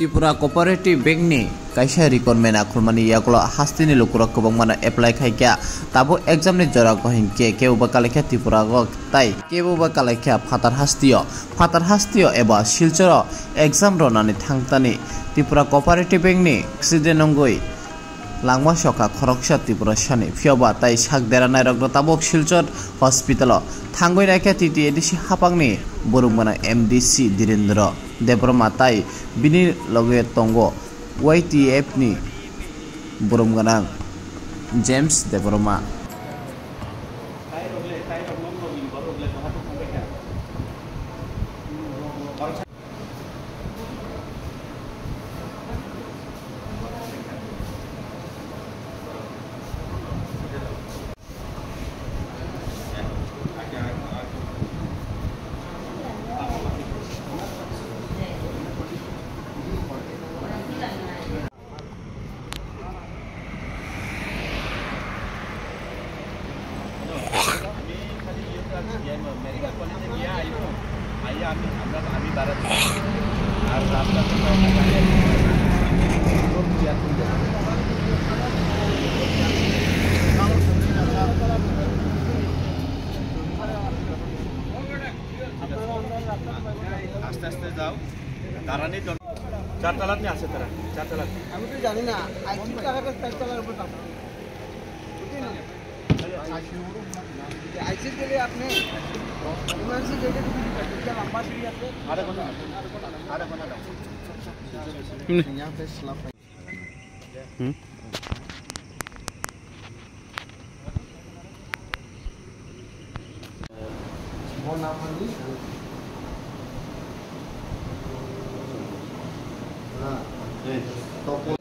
Tripura cooperative বেংকनि কাইসা রিকনমেনা খুলমানি ইয়াগুলো হাস্তিনি লুকুরক কবংমানা এপ্লাই খাইকা। তাবো এক্সাম নি জরা কহিন কে কে কেউবা কালেখা ত্রিপুরা গক তাই কে কেউবা কালেখা ফাতার হাস্তিও ফাতার হাস্তিও এবা শিলচর এক্সাম রনানি থাংতানি। ত্রিপুরা কোপারেটিভ কোঅপারেটিভ বেংকनि সিদেনঙ্গই langma soka khoroksa tripura sani phiyoba tai sak deranai rok tabok silchor hospital thangoi raikha titi edisi hapangni borumana mdc direndra debroma tai bini loge tongo ytf ni borumgana james debroma আস্তে আস্তে যাও। দাঁড়ানি চার তালাত আছে তারা, চার তালাত। আমি তো জানি না। টাকাটা চার উপর आयसीस गेले आपने इमर्जन्सी गेले तुम्ही कटिंगच्या लांबा श्री आपले आधा कोणा आधा कोणा यहाँ पे स्लप हम्म। वो नाम मंदी हाँ तो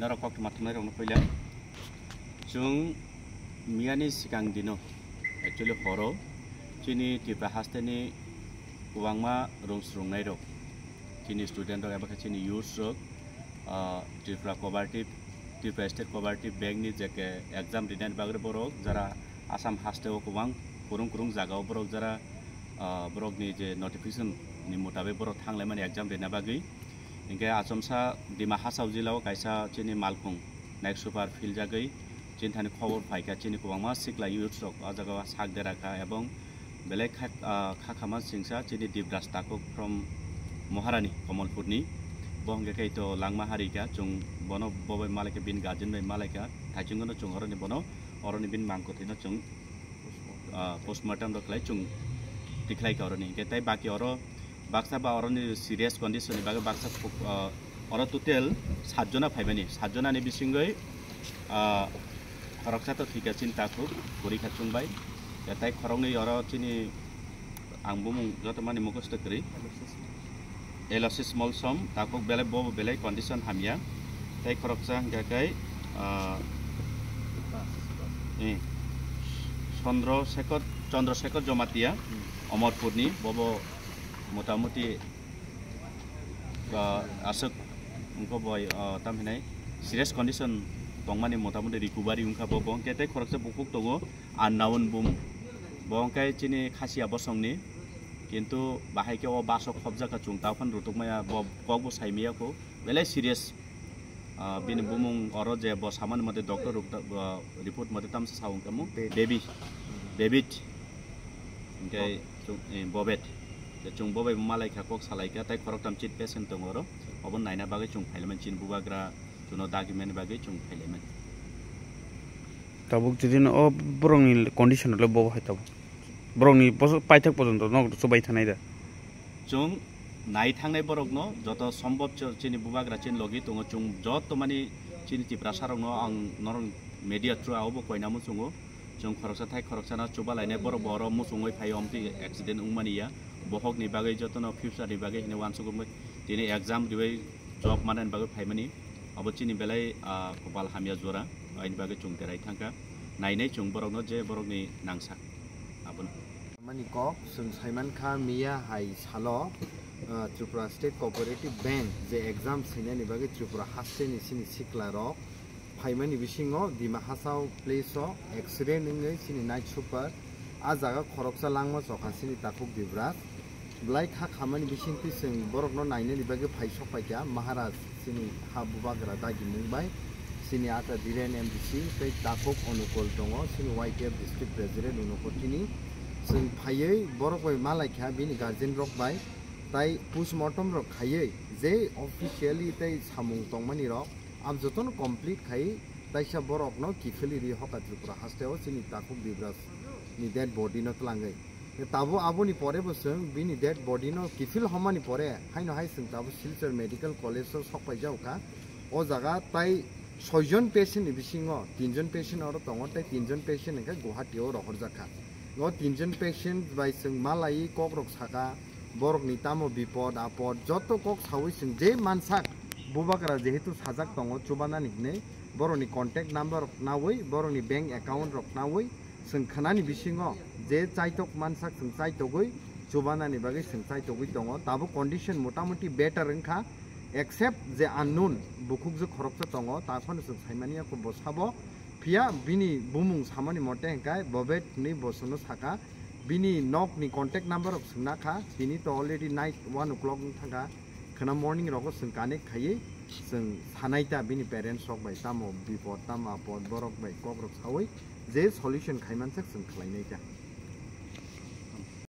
nara kok matunai rono koila chung miani sikang dino actually horo chini tipa hasteni uangma rung srung nai rok chini student rok abaka chini youth rok Tripura cooperative Tripura state cooperative ব্যাংকনি যাকে exam রিনাইন বাগ্রে বরক যারা আসাম হাস্টেও গোবাং কুরুং কুরুং জায়গাও বরক যারা বরকনি যে notification মোতাবেক বরক থাংলাইমানি exam রিনা বাকি इङ्गे आसमसा डिमा जिल्लाव गाइसा चिनी मालफङ night सुपार field जागै चिनि खबर भइ चिनीको वाउ एउटा बल्या खाखामङसा चिनी दिपराष्टाको फ्रम महारानी कमलपुर बङ्गेकै त लम हारिका बनो बे मन गार्जेन मैकाको चुनि बनो ओरनिन मङ्गो चुनौँ पोस्टमार्टम दो खै चु तिख्कार नि त बिओ বাক্সা বা অরণ্য সিরিয়াস কন্ডিশনে বা বাক্সা অর টোটেল সাতজনা ফাইবেনি সাতজনা নিবিসঙ্গে খরকসা তো ঠিক আছে তা পরীক্ষা চুমবাই এটাই খরং অর চিনি আংবো মানে মুখস্থ করি এলসিস মলসম তা বেলে ব বেলে কন্ডিশন হামিয়া। তাই খরকসা হাকাই চন্দ্রশেখর চন্দ্রশেখর জমাতিয়া অমরপুরনি বব মোটামুটি উনকো বয় তামহিনাই সিরিয়াস কন্ডিশন তংমানি মোটামুটি উনকা বব কেতে খরকসা বুকুক দङ আর নাউন বুম বংকাই চিনি খাসিয়া বসংনি কিন্তু বাহাইকে ও বাসক খবজাকা চুং তাফান রুতুকমায়া কক বো সাইমিয়াকো বেলাই সিরিয়াস বিনি বুমুং অর যে ব সামান মতে ডক্টর রিপোর্ট মতে তামসা সাউং কামু chung bo bai malai kha kok salai ka tai khorok tam chit patient tong oro obon naina bagai chung phailemen chin buwa gra chuno document bagai chung phailemen tabuk jidin o borong ni condition le bo hai tabuk borong ni পাইথাক পর্যন্ত ন সবাই থানাই দা চং নাই থাংনাই বরক ন যত সম্ভব চিনি বুবাগ্রা চিন লগি তঙ্গ চং যত মানে চিনি টিপ্রা সারক ন আং নরং মিডিয়া থ্রু আও বো কইনা মুসুঙ্গো চং খরকসা থাই খরকসা না চুবা লাইনে বড় বড় মুসুঙ্গই ফাই অমতি অ্যাক্সিডেন্ট উমানিয়া বহক নিবাগে যতন অফিসার নিবাগে হিনে ওয়ান সুগম তিনি এক্সাম দিবে জব মানে বাগে ফাইমানি অবচি নিবেলাই কপাল হামিয়া জোরা আইন বাগে চুং তেরাই থাকা। নাইনাই চুং বরক যে বরক নি নাংসা আপন। মানে কক সুন সাইমান খা মিয়া হাই সাল ত্রিপুরা স্টেট কোপারেটিভ ব্যাংক যে এক্সাম সিনে নিবাগে ত্রিপুরা হাসতে নিছিনি সিকলা রক ফাইমানি বিশিং Dima Hasao place accident night super আর জায়গা খরকসা লাংমা সকাশিনী তাকুক দিব্রাজ ब्लाइ खा खामानि बिसिंति जों बरकनो नायनायनि बागै फाइसक फाइका महाराज सिनि हा बुबाग्रा दागि मुंबाय सिनि आटा दिरेन एमडिसि तै ताकुक अनुकूल दङ सिनि वाइटिएफ डिस्ट्रिक्ट प्रेसिडेन्ट उनकटिनि जों फायै बरक बाय मालायखा बिनि गार्जेन रक बाय তাই পোস্টমর্টম রক খাইয়ে যে অফিসিয়ালি তাই সামুং টংমানি রক আম যতন কমপ্লিট খাই তাইসা বরক ন কিফেলি রি হকা ত্রিপুরা হাস্তেও চিনি তাকুক দিব্রাস নি ডেড বডি তাবো আপুনি পৰেবচোন বিনি ডেড বডি ন কিফিল সমানি পৰে। হাই নহাই চোন তাবো শিলচৰ মেডিকেল কলেজৰ চকাই যাওক অ জাগা তাই ছয়জন পেচেণ্ট বিচিং তিনিজন পেচেণ্ট আৰু তঙ তাই তিনিজন পেচেণ্ট এনেকৈ গুৱাহাটীও ৰহৰ জাখা। অ তিনিজন পেচেণ্ট বাই চোন মা লাই কক ৰক চাকা বৰক নিতাম বিপদ আপদ যত কক চাওঁচোন যে মানচাক বুবাকৰা যিহেতু সাজাক তঙ চুবানা নিকনে বৰনি কণ্টেক্ট নাম্বাৰ ৰখনাৱৈ বৰনি বেংক একাউণ্ট ৰখনাৱৈ সঙ্খানী বিশিংহ যে চাইটক মানসা সাইটকই জবানানি বাকে সাইটকই দো তাবো কন্ডিশন মোটামুটি বেটার ইনখা একসেপ্ট যে আনুন বুকুক যে খরচ দো তাহলে সাইমানিয়া বসাব ফিয়া বিনি বুমুং সামনি মতে হেঁকায় ববেট নি বসনু থাকা বিনি নক নি কন্টেক নাম্বার সঙ্গা খা বিনি তো already night one o'clock থাকা খা মর্নিং রক সঙ্গানে খাই সানাইতা বি প্যারেন্টস হক বাই তামো বিপদ তাম পদ বরক বাই কক রক সাবই 제 솔루션 갈만특성 클라이네이자